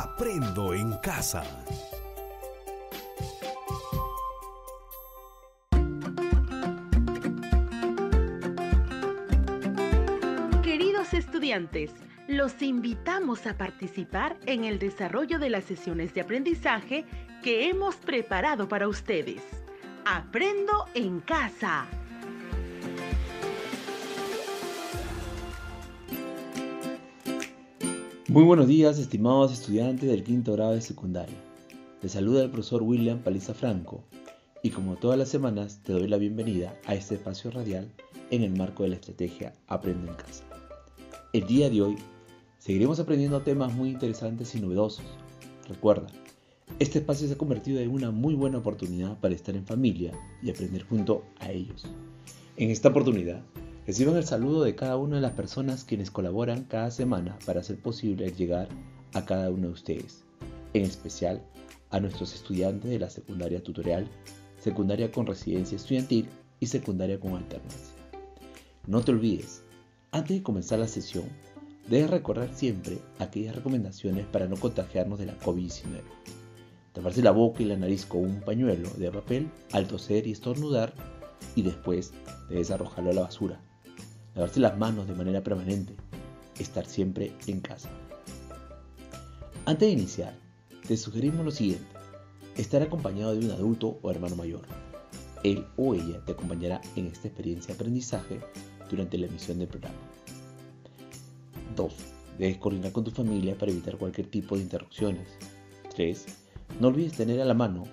Aprendo en casa. Queridos estudiantes, los invitamos a participar en el desarrollo de las sesiones de aprendizaje que hemos preparado para ustedes. Aprendo en casa. Muy buenos días, estimados estudiantes del quinto grado de secundaria. Te saluda el profesor William Paliza Franco y como todas las semanas te doy la bienvenida a este espacio radial en el marco de la estrategia Aprende en casa. El día de hoy seguiremos aprendiendo temas muy interesantes y novedosos. Recuerda, este espacio se ha convertido en una muy buena oportunidad para estar en familia y aprender junto a ellos. En esta oportunidad, reciban el saludo de cada una de las personas quienes colaboran cada semana para hacer posible llegar a cada uno de ustedes, en especial a nuestros estudiantes de la secundaria tutorial, secundaria con residencia estudiantil y secundaria con alternancia. No te olvides, antes de comenzar la sesión, debes recordar siempre aquellas recomendaciones para no contagiarnos de la COVID-19 taparse la boca y la nariz con un pañuelo de papel al toser y estornudar y después debes arrojarlo a la basura. Lavarse las manos de manera permanente. Estar siempre en casa. Antes de iniciar, te sugerimos lo siguiente. Estar acompañado de un adulto o hermano mayor. Él o ella te acompañará en esta experiencia de aprendizaje durante la emisión del programa. 2. Debes coordinar con tu familia para evitar cualquier tipo de interrupciones. 3 no olvides tener a la mano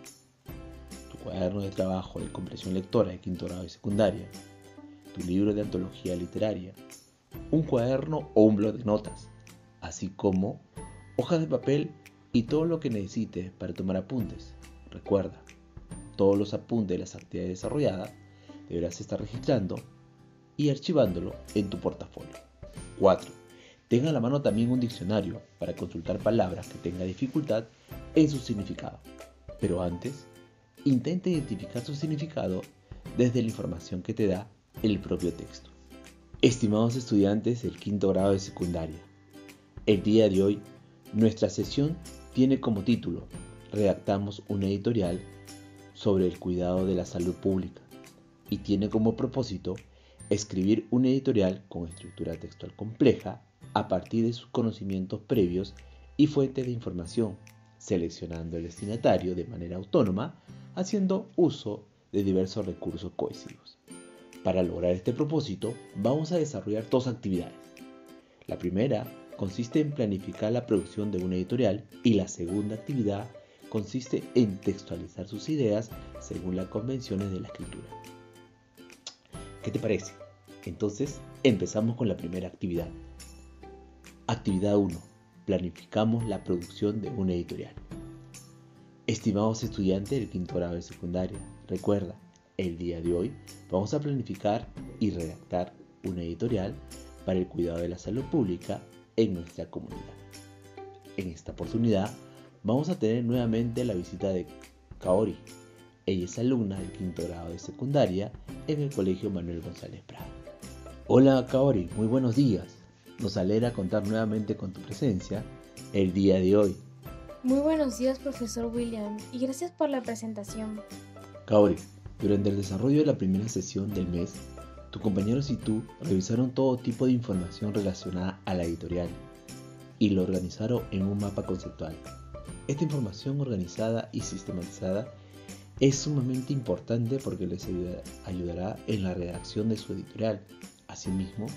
tu cuaderno de trabajo de comprensión lectora de quinto grado y secundaria, tu libro de antología literaria, un cuaderno o un blog de notas, así como hojas de papel y todo lo que necesites para tomar apuntes. Recuerda, todos los apuntes de las actividades desarrolladas deberás estar registrando y archivándolo en tu portafolio. 4. Tenga a la mano también un diccionario para consultar palabras que tenga dificultad en su significado. Pero antes, intenta identificar su significado desde la información que te da el propio texto. Estimados estudiantes del quinto grado de secundaria, el día de hoy nuestra sesión tiene como título Redactamos una editorial sobre el cuidado de la salud pública y tiene como propósito escribir una editorial con estructura textual compleja a partir de sus conocimientos previos y fuentes de información seleccionando el destinatario de manera autónoma, haciendo uso de diversos recursos cohesivos. Para lograr este propósito, vamos a desarrollar dos actividades. La primera consiste en planificar la producción de una editorial y la segunda actividad consiste en textualizar sus ideas según las convenciones de la escritura. ¿Qué te parece? Entonces, empezamos con la primera actividad. Actividad 1 planificamos la producción de una editorial. Estimados estudiantes del quinto grado de secundaria, recuerda, el día de hoy vamos a planificar y redactar una editorial para el cuidado de la salud pública en nuestra comunidad. En esta oportunidad vamos a tener nuevamente la visita de Kaori. Ella es alumna del quinto grado de secundaria en el Colegio Manuel González Prado. Hola Kaori, muy buenos días. Nos alegra contar nuevamente con tu presencia el día de hoy. Muy buenos días, profesor William, y gracias por la presentación. Kaori, durante el desarrollo de la primera sesión del mes, tus compañeros y tú revisaron todo tipo de información relacionada a la editorial y lo organizaron en un mapa conceptual. Esta información organizada y sistematizada es sumamente importante porque les ayudará en la redacción de su editorial. Asimismo,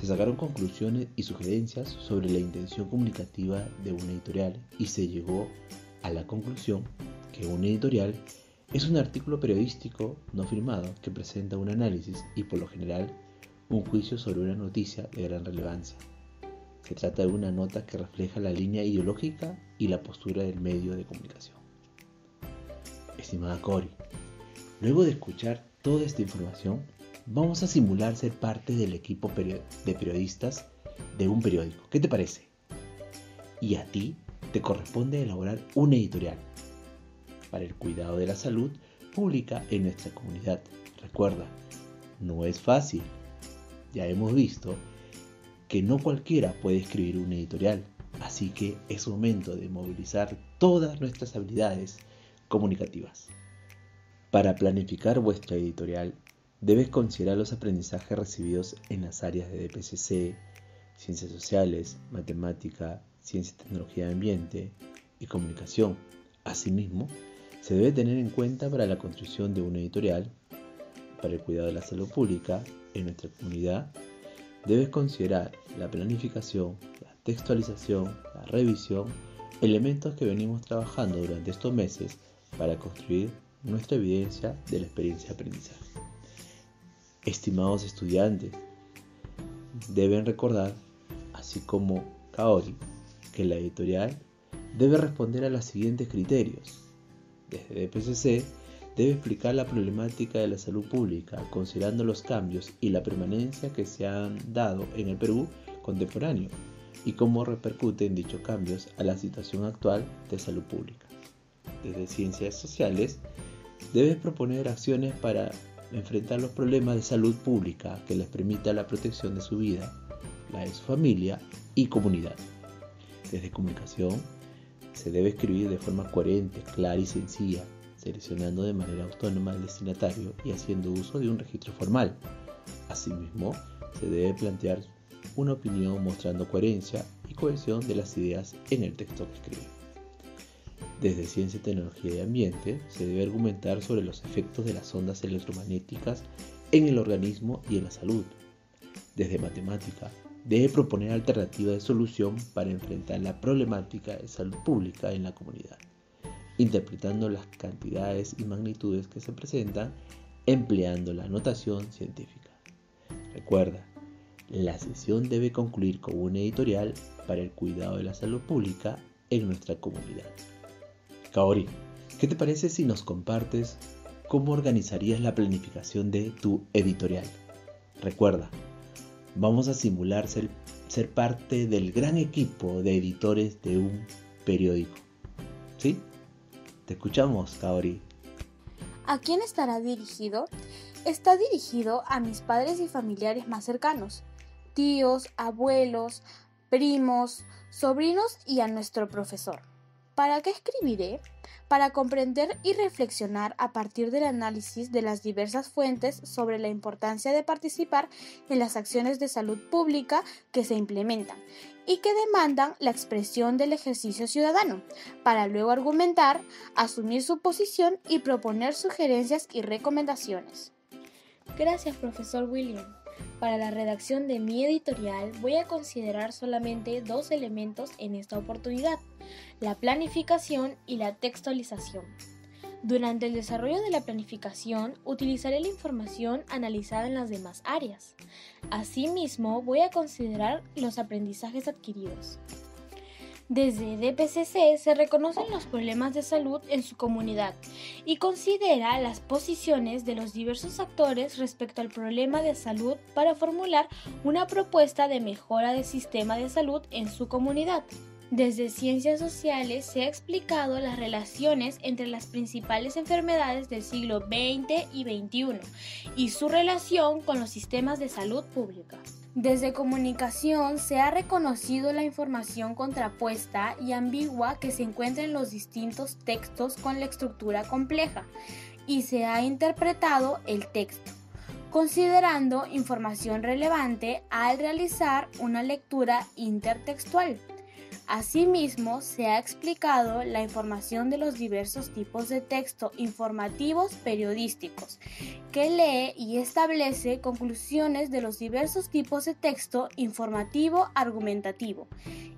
se sacaron conclusiones y sugerencias sobre la intención comunicativa de una editorial y se llegó a la conclusión que una editorial es un artículo periodístico no firmado que presenta un análisis y por lo general un juicio sobre una noticia de gran relevancia. Se trata de una nota que refleja la línea ideológica y la postura del medio de comunicación. Estimada Cory, luego de escuchar toda esta información, vamos a simular ser parte del equipo de periodistas de un periódico. ¿Qué te parece? Y a ti te corresponde elaborar una editorial para el cuidado de la salud pública en nuestra comunidad. Recuerda, no es fácil. Ya hemos visto que no cualquiera puede escribir una editorial. Así que es momento de movilizar todas nuestras habilidades comunicativas. Para planificar vuestra editorial, debes considerar los aprendizajes recibidos en las áreas de DPCC, ciencias sociales, matemática, ciencia y tecnología de ambiente y comunicación. Asimismo, se debe tener en cuenta para la construcción de una editorial, para el cuidado de la salud pública en nuestra comunidad, debes considerar la planificación, la textualización, la revisión, elementos que venimos trabajando durante estos meses para construir nuestra evidencia de la experiencia de aprendizaje. Estimados estudiantes, deben recordar, así como Kaori, que la editorial debe responder a los siguientes criterios. Desde DPCC debe explicar la problemática de la salud pública, considerando los cambios y la permanencia que se han dado en el Perú contemporáneo y cómo repercuten dichos cambios a la situación actual de salud pública. Desde ciencias sociales, debe proponer acciones para enfrentar los problemas de salud pública que les permita la protección de su vida, la de su familia y comunidad. Desde comunicación, se debe escribir de forma coherente, clara y sencilla, seleccionando de manera autónoma al destinatario y haciendo uso de un registro formal. Asimismo, se debe plantear una opinión mostrando coherencia y cohesión de las ideas en el texto que escribe. Desde Ciencia, Tecnología y Ambiente se debe argumentar sobre los efectos de las ondas electromagnéticas en el organismo y en la salud. Desde Matemática debe proponer alternativas de solución para enfrentar la problemática de salud pública en la comunidad, interpretando las cantidades y magnitudes que se presentan empleando la notación científica. Recuerda, la sesión debe concluir con una editorial para el cuidado de la salud pública en nuestra comunidad. Kaori, ¿qué te parece si nos compartes cómo organizarías la planificación de tu editorial? Recuerda, vamos a simular ser, ser parte del gran equipo de editores de un periódico. ¿Sí? Te escuchamos, Kaori. ¿A quién estará dirigido? Está dirigido a mis padres y familiares más cercanos, tíos, abuelos, primos, sobrinos y a nuestro profesor. ¿Para qué escribiré? Para comprender y reflexionar a partir del análisis de las diversas fuentes sobre la importancia de participar en las acciones de salud pública que se implementan y que demandan la expresión del ejercicio ciudadano, para luego argumentar, asumir su posición y proponer sugerencias y recomendaciones. Gracias, profesor William. Para la redacción de mi editorial voy a considerar solamente dos elementos en esta oportunidad, la planificación y la textualización. Durante el desarrollo de la planificación utilizaré la información analizada en las demás áreas. Asimismo, voy a considerar los aprendizajes adquiridos. Desde DPCC se reconocen los problemas de salud en su comunidad y considera las posiciones de los diversos actores respecto al problema de salud para formular una propuesta de mejora del sistema de salud en su comunidad. Desde Ciencias Sociales se ha explicado las relaciones entre las principales enfermedades del siglo XX y XXI y su relación con los sistemas de salud pública. Desde comunicación se ha reconocido la información contrapuesta y ambigua que se encuentra en los distintos textos con la estructura compleja y se ha interpretado el texto, considerando información relevante al realizar una lectura intertextual. Asimismo, se ha explicado la información de los diversos tipos de texto informativos periodísticos, que lee y establece conclusiones de los diversos tipos de texto informativo argumentativo,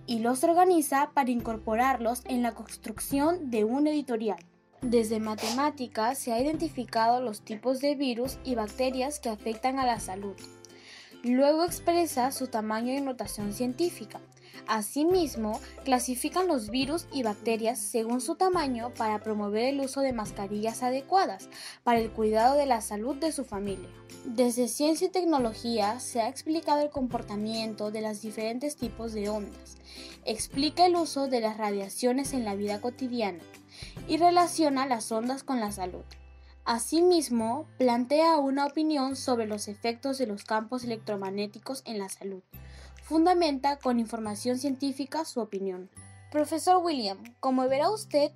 y los organiza para incorporarlos en la construcción de un editorial. Desde matemáticas se ha identificado los tipos de virus y bacterias que afectan a la salud. Luego expresa su tamaño y notación científica. Asimismo, clasifican los virus y bacterias según su tamaño para promover el uso de mascarillas adecuadas para el cuidado de la salud de su familia. Desde ciencia y tecnología se ha explicado el comportamiento de los diferentes tipos de ondas, explica el uso de las radiaciones en la vida cotidiana y relaciona las ondas con la salud. Asimismo, plantea una opinión sobre los efectos de los campos electromagnéticos en la salud, Fundamenta con información científica su opinión. Profesor William, como verá usted,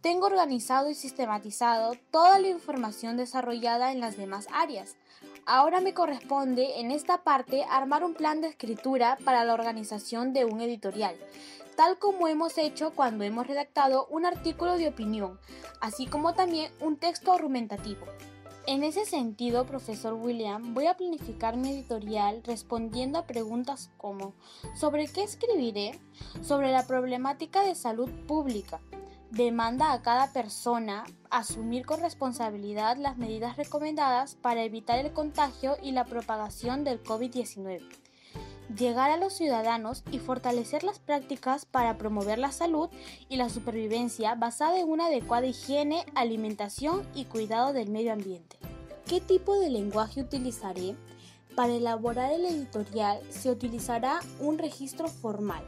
tengo organizado y sistematizado toda la información desarrollada en las demás áreas. Ahora me corresponde en esta parte armar un plan de escritura para la organización de un editorial, tal como hemos hecho cuando hemos redactado un artículo de opinión, así como también un texto argumentativo. En ese sentido, profesor William, voy a planificar mi editorial respondiendo a preguntas como ¿sobre qué escribiré? Sobre la problemática de salud pública, demanda a cada persona asumir con responsabilidad las medidas recomendadas para evitar el contagio y la propagación del COVID-19. Llegar a los ciudadanos y fortalecer las prácticas para promover la salud y la supervivencia basada en una adecuada higiene, alimentación y cuidado del medio ambiente. ¿Qué tipo de lenguaje utilizaré? Para elaborar el editorial se utilizará un registro formal.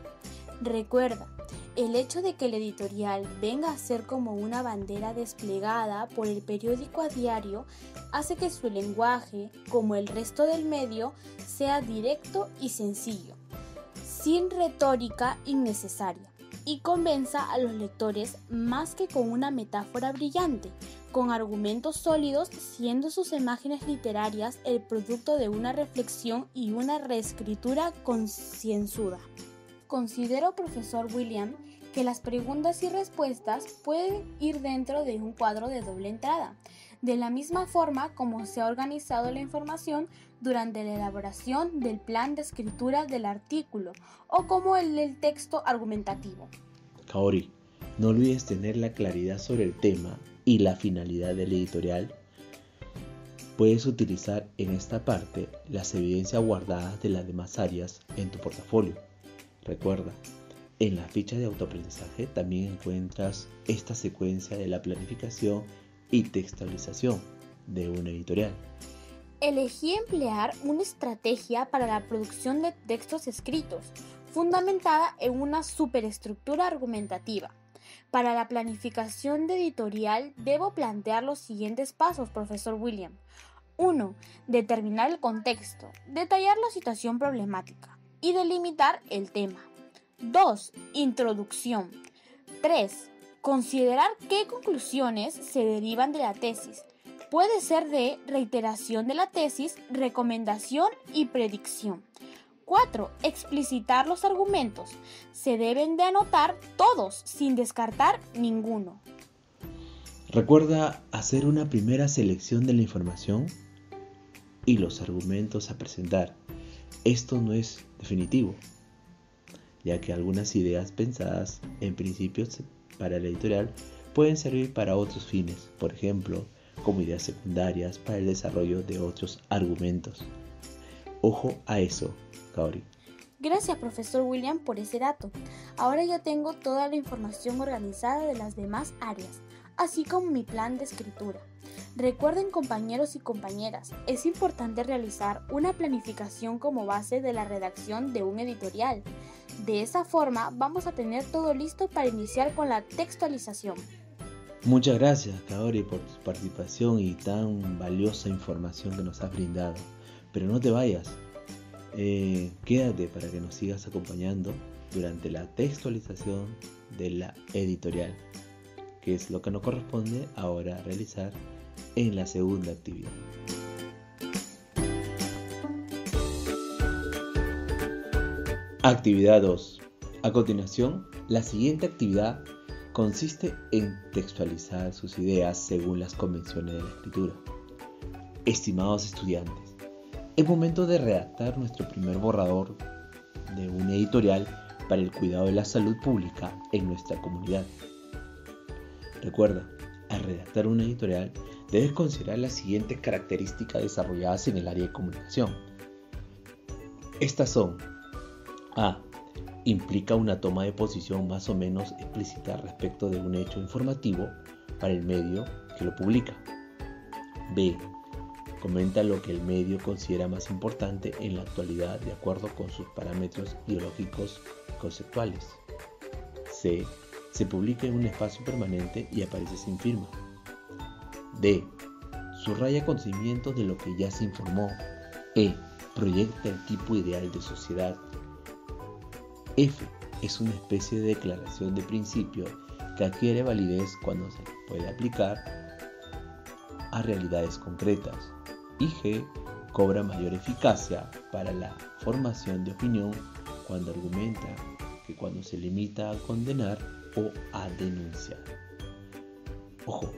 Recuerda, el hecho de que el editorial venga a ser como una bandera desplegada por el periódico a diario hace que su lenguaje, como el resto del medio, sea directo y sencillo, sin retórica innecesaria, y convenza a los lectores más que con una metáfora brillante, con argumentos sólidos, siendo sus imágenes literarias el producto de una reflexión y una reescritura concienzuda. Considero, profesor William, que las preguntas y respuestas pueden ir dentro de un cuadro de doble entrada, de la misma forma como se ha organizado la información durante la elaboración del plan de escritura del artículo o como el del texto argumentativo. Kaori, no olvides tener la claridad sobre el tema y la finalidad del editorial. Puedes utilizar en esta parte las evidencias guardadas de las demás áreas en tu portafolio Recuerda, en la ficha de autoaprendizaje también encuentras esta secuencia de la planificación y textualización de una editorial. Elegí emplear una estrategia para la producción de textos escritos, fundamentada en una superestructura argumentativa. Para la planificación de editorial debo plantear los siguientes pasos, profesor William. 1. Determinar el contexto, detallar la situación problemática y delimitar el tema. 2. Introducción. 3. Considerar qué conclusiones se derivan de la tesis. Puede ser de reiteración de la tesis, recomendación y predicción. 4. Explicitar los argumentos. Se deben de anotar todos sin descartar ninguno. Recuerda hacer una primera selección de la información y los argumentos a presentar esto no es definitivo, ya que algunas ideas pensadas en principios para el editorial pueden servir para otros fines, por ejemplo, como ideas secundarias para el desarrollo de otros argumentos. Ojo a eso, Kaori. Gracias, profesor William, por ese dato. Ahora ya tengo toda la información organizada de las demás áreas, así como mi plan de escritura. Recuerden compañeros y compañeras, es importante realizar una planificación como base de la redacción de un editorial. De esa forma vamos a tener todo listo para iniciar con la textualización. Muchas gracias, Kaori, por tu participación y tan valiosa información que nos has brindado. Pero no te vayas, eh, quédate para que nos sigas acompañando durante la textualización de la editorial, que es lo que nos corresponde ahora realizar en la segunda actividad. Actividad 2. A continuación, la siguiente actividad consiste en textualizar sus ideas según las convenciones de la escritura. Estimados estudiantes, es momento de redactar nuestro primer borrador de un editorial para el cuidado de la salud pública en nuestra comunidad. Recuerda, al redactar un editorial debes considerar las siguientes características desarrolladas en el área de comunicación. Estas son A. Implica una toma de posición más o menos explícita respecto de un hecho informativo para el medio que lo publica. B. Comenta lo que el medio considera más importante en la actualidad de acuerdo con sus parámetros ideológicos y conceptuales. C. Se publica en un espacio permanente y aparece sin firma. D. Subraya conocimientos de lo que ya se informó. E. Proyecta el tipo ideal de sociedad. F es una especie de declaración de principio que adquiere validez cuando se puede aplicar a realidades concretas. Y G cobra mayor eficacia para la formación de opinión cuando argumenta que cuando se limita a condenar o a denunciar. Ojo,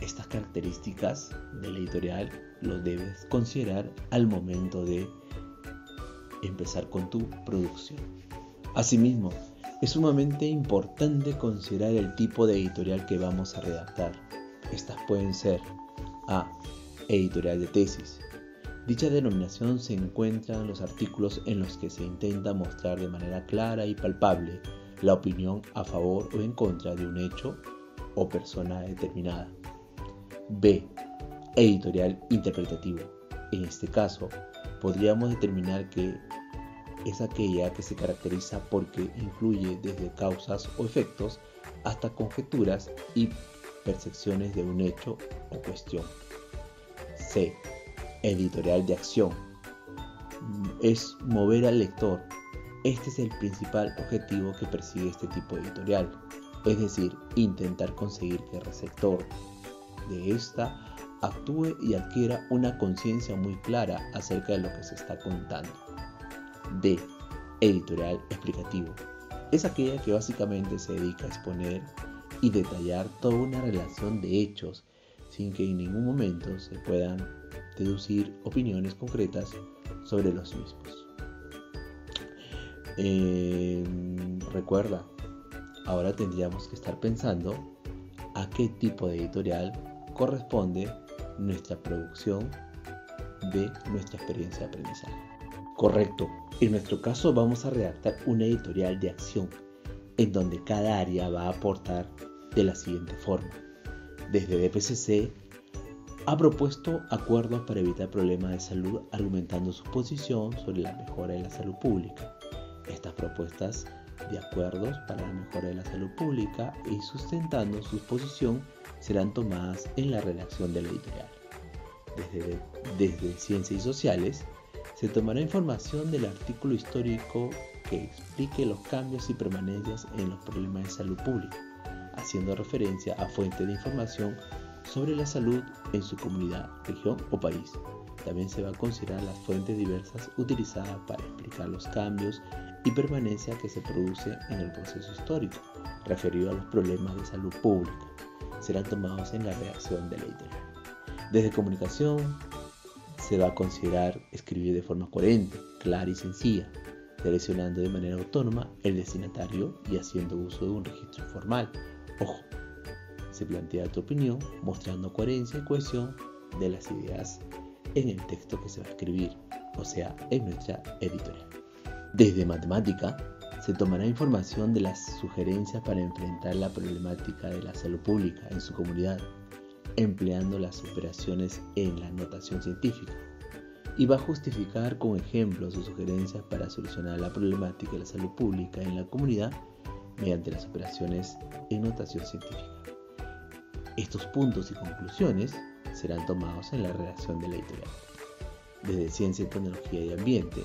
estas características del editorial los debes considerar al momento de empezar con tu producción. Asimismo, es sumamente importante considerar el tipo de editorial que vamos a redactar. Estas pueden ser A. Editorial de tesis. Dicha denominación se encuentra en los artículos en los que se intenta mostrar de manera clara y palpable la opinión a favor o en contra de un hecho o persona determinada. B. Editorial interpretativo. En este caso, podríamos determinar que es aquella que se caracteriza porque incluye desde causas o efectos hasta conjeturas y percepciones de un hecho o cuestión. C. Editorial de acción. Es mover al lector. Este es el principal objetivo que persigue este tipo de editorial, es decir, intentar conseguir que el receptor de esta actúe y adquiera una conciencia muy clara acerca de lo que se está contando. D. Editorial explicativo. Es aquella que básicamente se dedica a exponer y detallar toda una relación de hechos sin que en ningún momento se puedan deducir opiniones concretas sobre los mismos. Em, recuerda, ahora tendríamos que estar pensando a qué tipo de editorial corresponde nuestra producción de nuestra experiencia de aprendizaje. Correcto, en nuestro caso vamos a redactar una editorial de acción en donde cada área va a aportar de la siguiente forma. Desde DPCC ha propuesto acuerdos para evitar problemas de salud argumentando su posición sobre la mejora de la salud pública. Estas propuestas de acuerdos para la mejora de la salud pública y sustentando su posición serán tomadas en la redacción de la editorial. Desde, desde Ciencias y Sociales se tomará información del artículo histórico que explique los cambios y permanencias en los problemas de salud pública, haciendo referencia a fuentes de información sobre la salud en su comunidad, región o país. También se va a considerar las fuentes diversas utilizadas para explicar los cambios y permanencia que se produce en el proceso histórico referido a los problemas de salud pública. Serán tomados en la redacción de editorial. Desde comunicación se va a considerar escribir de forma coherente, clara y sencilla, seleccionando de manera autónoma el destinatario y haciendo uso de un registro formal. Ojo, se plantea tu opinión mostrando coherencia y cohesión de las ideas en el texto que se va a escribir, o sea, en nuestra editorial. Desde matemática, se tomará información de las sugerencias para enfrentar la problemática de la salud pública en su comunidad, empleando las operaciones en la notación científica, y va a justificar con ejemplos sus sugerencias para solucionar la problemática de la salud pública en la comunidad mediante las operaciones en notación científica. Estos puntos y conclusiones serán tomados en la redacción de la editorial. Desde Ciencia, Tecnología y Ambiente,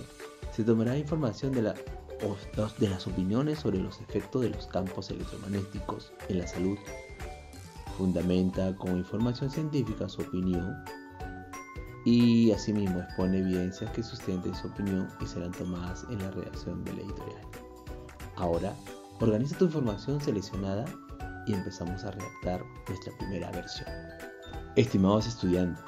se tomará información de, las opiniones sobre los efectos de los campos electromagnéticos en la salud. Fundamenta con información científica su opinión y asimismo expone evidencias que sustenten su opinión y serán tomadas en la redacción de la editorial. Ahora, organiza tu información seleccionada y empezamos a redactar nuestra primera versión. Estimados estudiantes,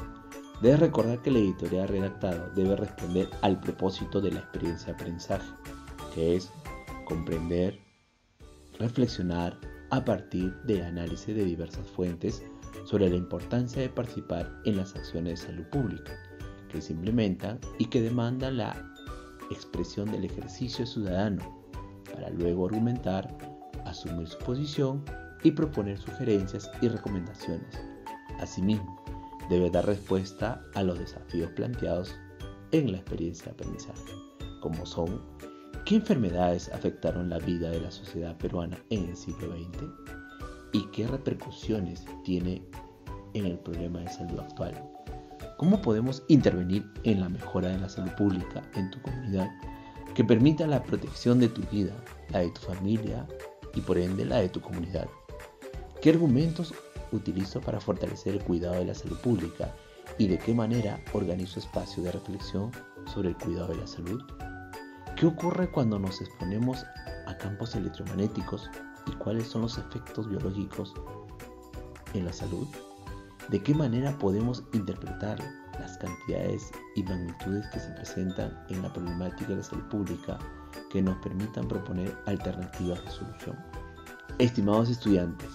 debes recordar que la editorial redactada debe responder al propósito de la experiencia de aprendizaje, que es comprender, reflexionar a partir del análisis de diversas fuentes sobre la importancia de participar en las acciones de salud pública que se implementan y que demandan la expresión del ejercicio ciudadano, para luego argumentar, asumir su posición y proponer sugerencias y recomendaciones. Asimismo, debe dar respuesta a los desafíos planteados en la experiencia de aprendizaje, como son qué enfermedades afectaron la vida de la sociedad peruana en el siglo XX y qué repercusiones tiene en el problema de salud actual. ¿Cómo podemos intervenir en la mejora de la salud pública en tu comunidad que permita la protección de tu vida, la de tu familia y por ende la de tu comunidad. ¿Qué argumentos utilizo para fortalecer el cuidado de la salud pública y de qué manera organizo espacio de reflexión sobre el cuidado de la salud? ¿Qué ocurre cuando nos exponemos a campos electromagnéticos y cuáles son los efectos biológicos en la salud? ¿De qué manera podemos interpretar las cantidades y magnitudes que se presentan en la problemática de la salud pública que nos permitan proponer alternativas de solución? Estimados estudiantes,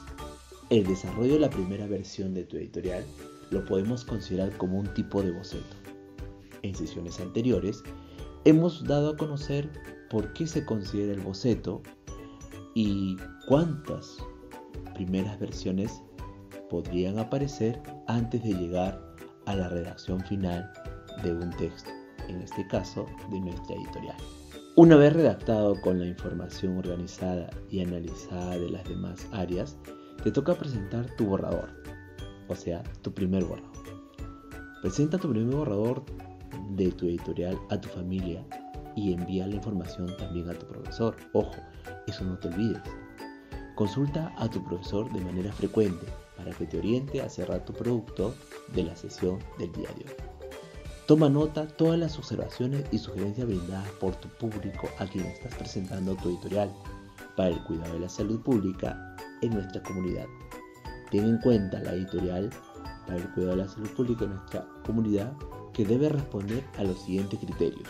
el desarrollo de la primera versión de tu editorial lo podemos considerar como un tipo de boceto. En sesiones anteriores hemos dado a conocer por qué se considera el boceto y cuántas primeras versiones podrían aparecer antes de llegar a la redacción final de un texto, en este caso de nuestra editorial. Una vez redactado con la información organizada y analizada de las demás áreas, te toca presentar tu borrador, o sea, tu primer borrador. Presenta tu primer borrador de tu editorial a tu familia y envía la información también a tu profesor. Ojo, eso no te olvides. Consulta a tu profesor de manera frecuente para que te oriente a cerrar tu producto de la sesión del día de hoy. Toma nota todas las observaciones y sugerencias brindadas por tu público a quien estás presentando tu editorial para el cuidado de la salud pública en nuestra comunidad. Ten en cuenta la editorial para el cuidado de la salud pública en nuestra comunidad que debe responder a los siguientes criterios.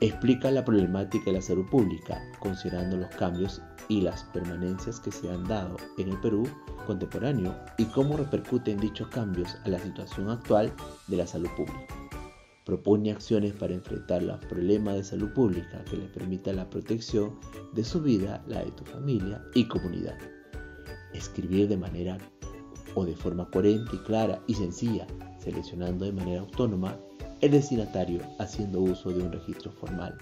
Explica la problemática de la salud pública, considerando los cambios y las permanencias que se han dado en el Perú contemporáneo y cómo repercuten dichos cambios a la situación actual de la salud pública. Propone acciones para enfrentar los problemas de salud pública que le permita la protección de su vida, la de tu familia y comunidad. Escribir de manera o de forma coherente, clara y sencilla, seleccionando de manera autónoma el destinatario haciendo uso de un registro formal.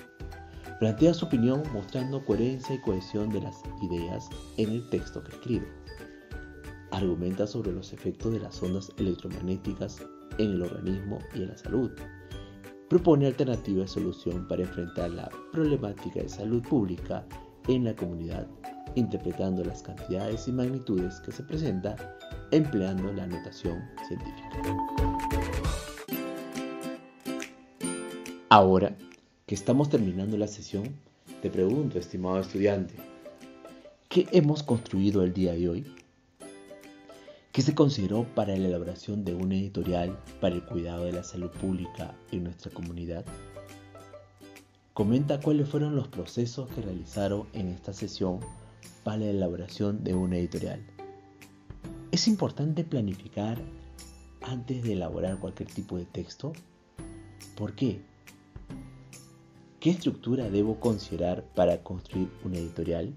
Plantea su opinión mostrando coherencia y cohesión de las ideas en el texto que escribe. Argumenta sobre los efectos de las ondas electromagnéticas en el organismo y en la salud propone alternativas de solución para enfrentar la problemática de salud pública en la comunidad, interpretando las cantidades y magnitudes que se presentan empleando la notación científica. Ahora que estamos terminando la sesión, te pregunto, estimado estudiante, ¿qué hemos construido el día de hoy? ¿Qué se consideró para la elaboración de una editorial para el cuidado de la salud pública en nuestra comunidad? Comenta cuáles fueron los procesos que realizaron en esta sesión para la elaboración de una editorial. ¿Es importante planificar antes de elaborar cualquier tipo de texto? ¿Por qué? ¿Qué estructura debo considerar para construir una editorial?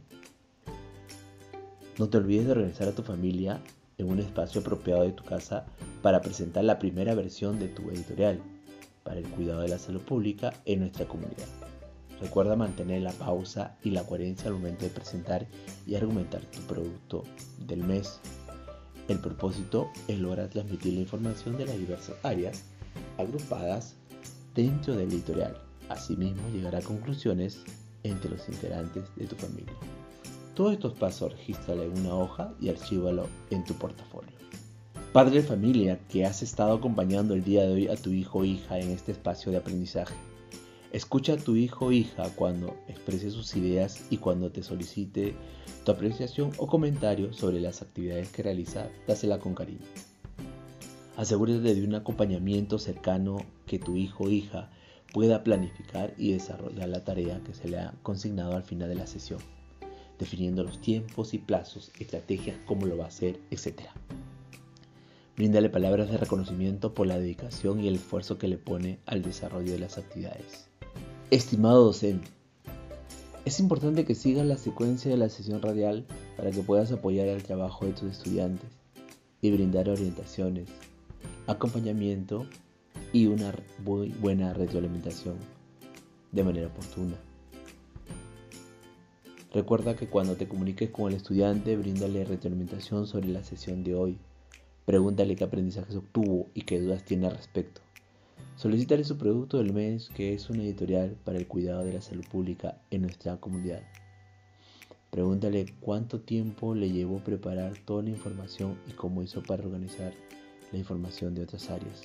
No te olvides de organizar a tu familia en un espacio apropiado de tu casa para presentar la primera versión de tu editorial para el cuidado de la salud pública en nuestra comunidad. Recuerda mantener la pausa y la coherencia al momento de presentar y argumentar tu producto del mes. El propósito es lograr transmitir la información de las diversas áreas agrupadas dentro del editorial. Asimismo, llegar a conclusiones entre los integrantes de tu familia. Todos estos pasos regístralo en una hoja y archívalo en tu portafolio. Padre de familia que has estado acompañando el día de hoy a tu hijo o hija en este espacio de aprendizaje. Escucha a tu hijo o hija cuando exprese sus ideas y cuando te solicite tu apreciación o comentario sobre las actividades que realiza, dásela con cariño. Asegúrate de un acompañamiento cercano que tu hijo o hija pueda planificar y desarrollar la tarea que se le ha consignado al final de la sesión definiendo los tiempos y plazos, estrategias, cómo lo va a hacer, etc. Bríndale palabras de reconocimiento por la dedicación y el esfuerzo que le pone al desarrollo de las actividades. Estimado docente, es importante que sigas la secuencia de la sesión radial para que puedas apoyar el trabajo de tus estudiantes y brindar orientaciones, acompañamiento y una buena retroalimentación de manera oportuna. Recuerda que cuando te comuniques con el estudiante, bríndale retroalimentación sobre la sesión de hoy. Pregúntale qué aprendizajes obtuvo y qué dudas tiene al respecto. Solicítale su producto del mes, que es una editorial para el cuidado de la salud pública en nuestra comunidad. Pregúntale cuánto tiempo le llevó preparar toda la información y cómo hizo para organizar la información de otras áreas.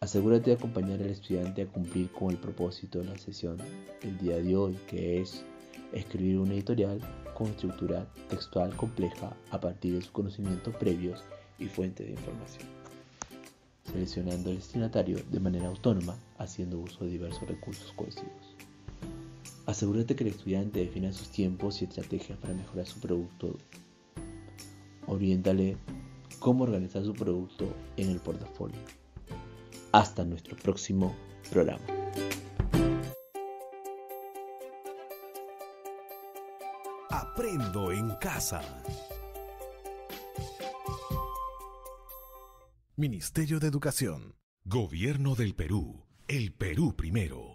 Asegúrate de acompañar al estudiante a cumplir con el propósito de la sesión del día de hoy, que es escribir una editorial con estructura textual compleja a partir de sus conocimientos previos y fuente de información, seleccionando el destinatario de manera autónoma, haciendo uso de diversos recursos cohesivos. Asegúrate que el estudiante defina sus tiempos y estrategias para mejorar su producto. Oriéntale cómo organizar su producto en el portafolio. Hasta nuestro próximo programa. Aprendo en casa. Ministerio de Educación. Gobierno del Perú. El Perú primero.